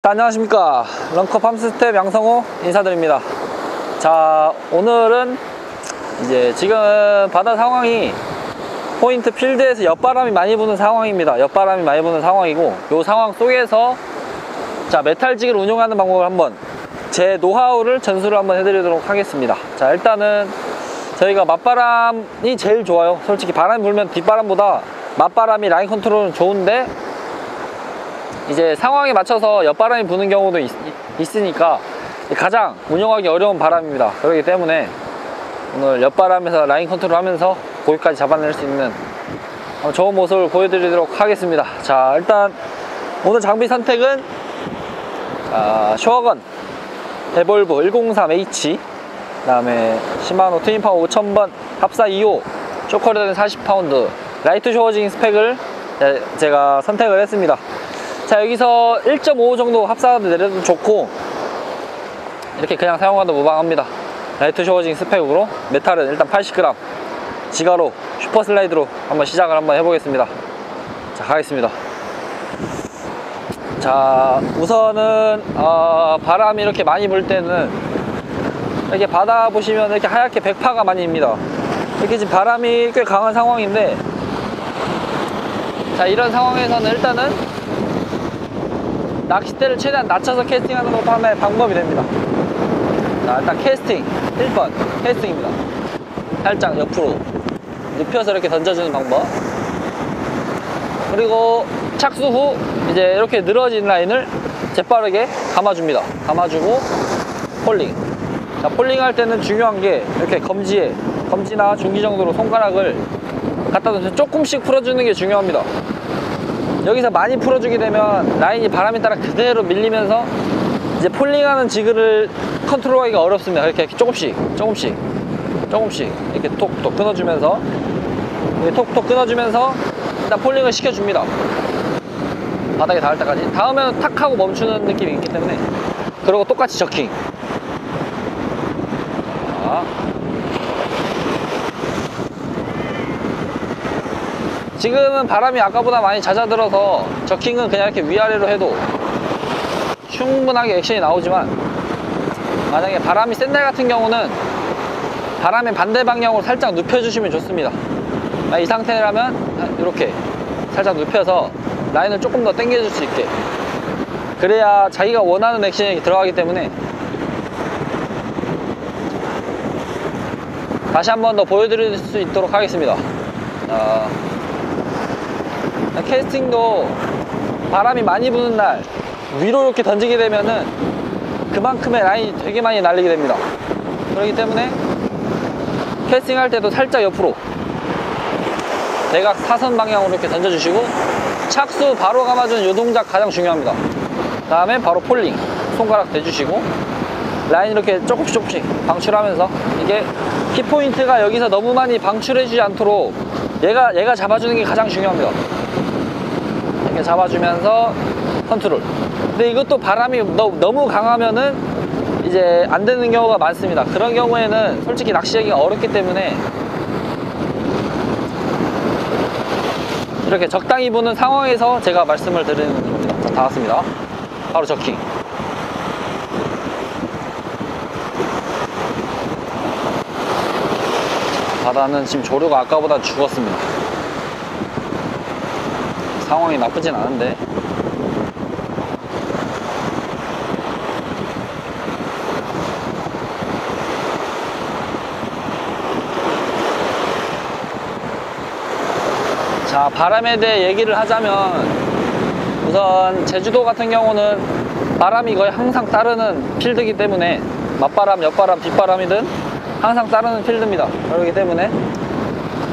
자, 안녕하십니까. 런커 팜스텝 양성호 인사드립니다. 자 오늘은 이제 지금 바다 상황이 포인트 필드에서 옆바람이 많이 부는 상황입니다. 옆바람이 많이 부는 상황이고 이 상황 속에서 자 메탈직을 운용하는 방법을 한번 제 노하우를 전수를 한번 해드리도록 하겠습니다. 자 일단은 저희가 맞바람이 제일 좋아요. 솔직히 바람이 불면 뒷바람보다 맞바람이 라인 컨트롤은 좋은데 이제 상황에 맞춰서 옆바람이 부는 경우도 있, 으니까 가장 운영하기 어려운 바람입니다. 그렇기 때문에 오늘 옆바람에서 라인 컨트롤 하면서 고기까지 잡아낼 수 있는 어, 좋은 모습을 보여드리도록 하겠습니다. 자 일단 오늘 장비 선택은 자, 쇼어건 에볼브 103H 그 다음에 시마노 트윈파워 5000번 합사 2호 shock leader 40파운드 light shore jigging 스펙을 제- 제가 선택을 했습니다 자 여기서 1.5 정도 합사도 내려도 좋고 이렇게 그냥 사용하도 무방합니다. light shore jigging 스펙으로 메탈은 일단 80g 지그로 슈퍼 슬라이드로 한번 시작을 한번 해보겠습니다. 자 가겠습니다. 자 우선은 어, 바람이 이렇게 많이 불 때는 이렇게 바다 보시면 이렇게 하얗게 백파가 많이 입니다. 이렇게 지금 바람이 꽤 강한 상황인데 자 이런 상황에서는 일단은 낚싯대를 최대한 낮춰서 캐스팅하는 것도 하나의 방법이 됩니다. 자, 일단 캐스팅 1번 캐스팅입니다. 살짝 옆으로 눕혀서 이렇게 던져주는 방법. 그리고 착수 후 이제 이렇게 늘어진 라인을 재빠르게 감아줍니다. 감아주고 falling. 자, falling 할 때는 중요한 게 이렇게 검지에 검지나 중지 정도로 손가락을 갖다 대서 조금씩 풀어주는 게 중요합니다. 여기서 많이 풀어주게 되면 라인이 바람에 따라 그대로 밀리면서 이제 falling하는 지그를 컨트롤하기가 어렵습니다. 이렇게 조금씩, 조금씩, 조금씩 이렇게 톡톡 끊어주면서 톡톡 끊어주면서 일단 폴링을 시켜줍니다. 바닥에 닿을 때까지. 닿으면 탁 하고 멈추는 느낌이 있기 때문에 그리고 똑같이 저킹. 자. 지금은 바람이 아까보다 많이 잦아들어서 저킹은 그냥 이렇게 위아래로 해도 충분하게 액션이 나오지만 만약에 바람이 센 날 같은 경우는 바람의 반대 방향으로 살짝 눕혀주시면 좋습니다. 아, 이 상태라면 이렇게 살짝 눕혀서 라인을 조금 더 당겨줄 수 있게. 그래야 자기가 원하는 액션이 들어가기 때문에 다시 한 번 더 보여드릴 수 있도록 하겠습니다. 자, 캐스팅도 바람이 많이 부는 날 위로 이렇게 던지게 되면은 그만큼의 라인이 되게 많이 날리게 됩니다. 그렇기 때문에 캐스팅 할 때도 살짝 옆으로 대각 사선 방향으로 이렇게 던져주시고 착수 바로 감아주는 요 동작 가장 중요합니다. 그 다음에 바로 falling 손가락 대주시고 라인 이렇게 조금씩 조금씩 방출하면서 이게 키포인트가 여기서 너무 많이 방출해주지 않도록 얘가 얘가 잡아주는 게 가장 중요합니다 이렇게 잡아주면서 컨트롤. 근데 이것도 바람이 너, 너무 강하면은 이제 안 되는 경우가 많습니다. 그런 경우에는 솔직히 낚시하기가 어렵기 때문에 이렇게 적당히 부는 상황에서 제가 말씀을 드리는 겁니다. 자, 다 왔습니다. 바로 저킹. 바다는 지금 조류가 아까보다 죽었습니다 상황이 나쁘진 않은데. 자 바람에 대해 얘기를 하자면 우선 제주도 같은 경우는 바람이 거의 항상 따르는 필드이기 때문에 맞바람, 옆바람, 뒷바람이든 항상 따르는 필드입니다. 그렇기 때문에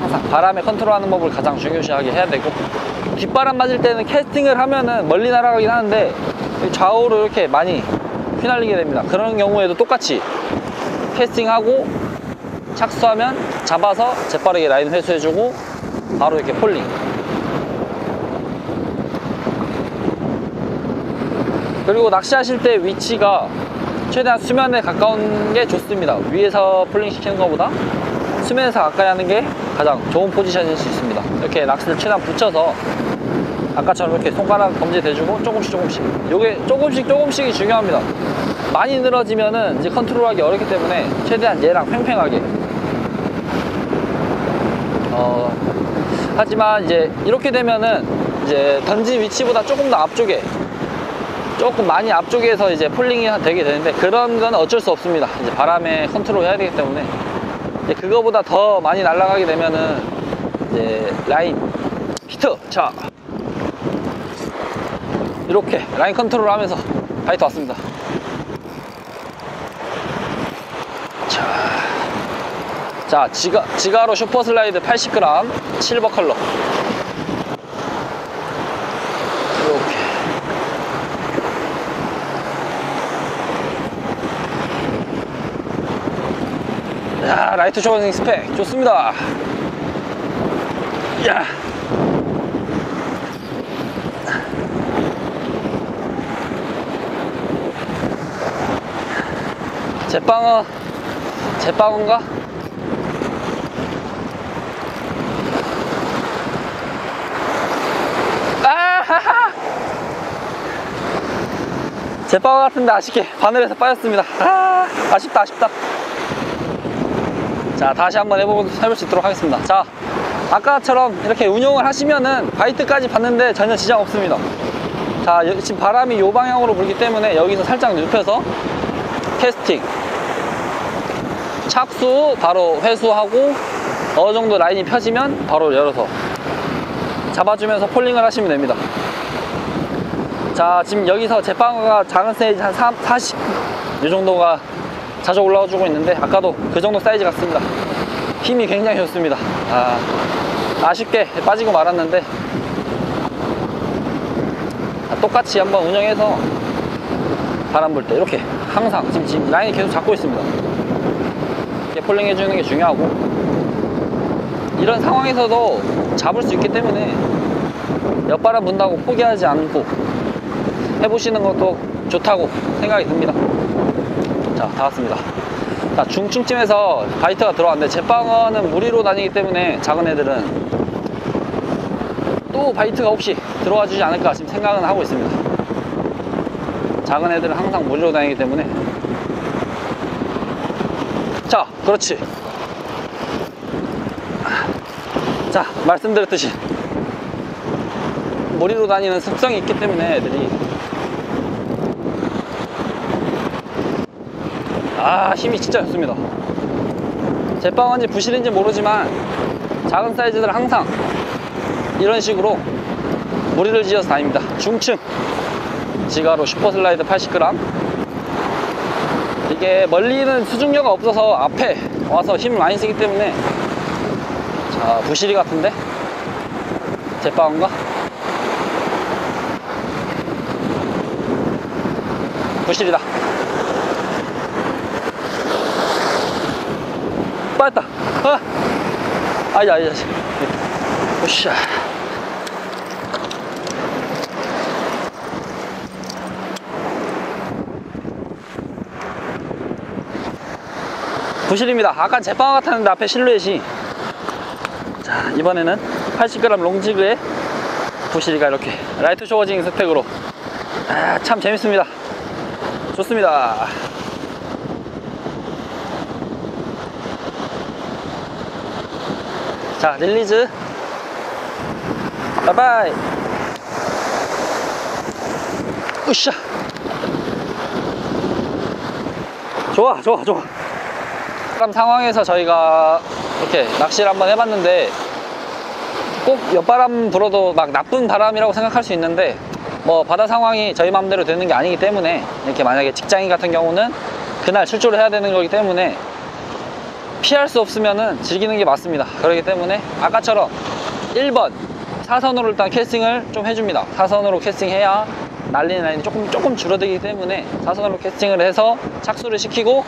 항상 바람에 컨트롤하는 법을 가장 중요시하게 해야 되고 뒷바람 맞을 때는 캐스팅을 하면은 멀리 날아가긴 하는데 좌우로 이렇게 많이 휘날리게 됩니다. 그런 경우에도 똑같이 캐스팅하고 착수하면 잡아서 재빠르게 라인 회수해주고 바로 이렇게 falling. 그리고 낚시하실 때 위치가 최대한 수면에 가까운 게 좋습니다. 위에서 falling 시키는 것보다 수면에서 가까이 하는 게 가장 좋은 포지션일 수 있습니다. 이렇게 낚시를 최대한 붙여서 아까처럼 이렇게 손가락 검지 대주고 조금씩 조금씩. 요게 조금씩 조금씩이 중요합니다. 많이 늘어지면은 이제 컨트롤하기 어렵기 때문에 최대한 얘랑 팽팽하게. 어 하지만 이제 이렇게 되면은 이제 던진 위치보다 조금 더 앞쪽에 조금 많이 앞쪽에서 이제 falling이 되게 되는데 그런 건 어쩔 수 없습니다. 이제 바람에 컨트롤 해야 되기 때문에. 그거보다 더 많이 날아가게 되면은 이제 라인 히트. 자 이렇게 라인 컨트롤 하면서 bite 왔습니다. 자, 자 지가, 지가로 슈퍼 슬라이드 80g 실버 컬러. 이렇게. 야 라이트 쇼닝 스펙 좋습니다. 야 제빵어. 제빵어인가? 제빵어 같은데 아쉽게 바늘에서 빠졌습니다. 아 아쉽다 아쉽다. 자 다시 한번 해보, 해볼 수 있도록 하겠습니다. 자 아까처럼 이렇게 운용을 하시면은 바이트까지 봤는데 전혀 지장 없습니다. 자 여- 지금 바람이 이 방향으로 불기 때문에 여기서 살짝 눕혀서 캐스팅. 착수 바로 회수하고 어느 정도 라인이 펴지면 바로 열어서 잡아주면서 falling을 하시면 됩니다. 자 지금 여기서 잿방어가 작은 사이즈 한 3, 40, 이 정도가 자주 올라와 주고 있는데 아까도 그 정도 사이즈 같습니다. 힘이 굉장히 좋습니다. 아, 아쉽게 빠지고 말았는데 아, 똑같이 한번 운영해서 바람 불 때 이렇게 항상 지금, 지금 라인이 계속 잡고 있습니다. 이렇게 falling 해주는 게 중요하고 이런 상황에서도 잡을 수 있기 때문에 옆바람 분다고 포기하지 않고 해보시는 것도 좋다고 생각이 듭니다. 자 다 왔습니다. 자 중층쯤에서 바이트가 들어왔는데 제빵어는 무리로 다니기 때문에 작은 애들은 또 바이트가 혹시 들어와 주지 않을까 지금 생각은 하고 있습니다 작은 애들은 항상 무리로 다니기 때문에. 자 그렇지. 자 말씀드렸듯이 무리로 다니는 습성이 있기 때문에 애들이. 아 힘이 진짜 좋습니다. 제빵인지 부실인지 모르지만 작은 사이즈들 항상 이런 식으로 무리를 지어서 다닙니다. 중층 지가로 슈퍼슬라이드 80g 이게 멀리는 수중료가 없어서 앞에 와서 힘을 많이 쓰기 때문에. 자 부실이 같은데? 제빵인가? 부실이다. 빠졌다. 아 아야 아야 오샤 부시립니다. 아까 잿방 같았는데 앞에 실루엣이. 자 이번에는 80g long jig에 부시리가 이렇게 light shore jigging 스펙으로. 아, 참 재밌습니다. 좋습니다. 자 release. 바이바이. 으쌰. 좋아 좋아 좋아 그런 상황에서 저희가 이렇게 낚시를 한번 해봤는데 꼭 옆바람 불어도 막 나쁜 바람이라고 생각할 수 있는데 뭐 바다 상황이 저희 마음대로 되는 게 아니기 때문에 이렇게 만약에 직장인 같은 경우는 그날 출조를 해야 되는 거기 때문에 피할 수 없으면은 즐기는 게 맞습니다. 그렇기 때문에 아까처럼 1번 사선으로 일단 캐스팅을 좀 해줍니다. 사선으로 캐스팅해야 날리는 라인이 조금 조금 줄어들기 때문에 사선으로 캐스팅을 해서 착수를 시키고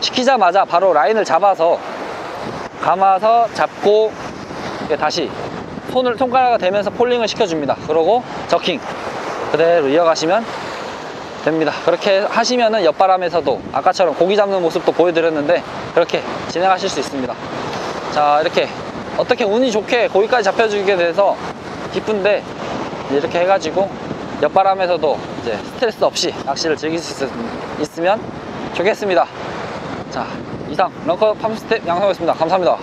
시키자마자 바로 라인을 잡아서 감아서 잡고 다시 손을 손가락을 대면서 폴링을 시켜줍니다. 그러고 저킹 그대로 이어가시면 됩니다. 그렇게 하시면은 옆바람에서도 아까처럼 고기 잡는 모습도 보여드렸는데 그렇게 진행하실 수 있습니다. 자 이렇게 어떻게 운이 좋게 고기까지 잡혀주게 돼서 기쁜데 이렇게 해가지고 옆바람에서도 이제 스트레스 없이 낚시를 즐길 수 있, 있으면 좋겠습니다. 자, 이상 런커 팜스텝 양성이었습니다. 감사합니다.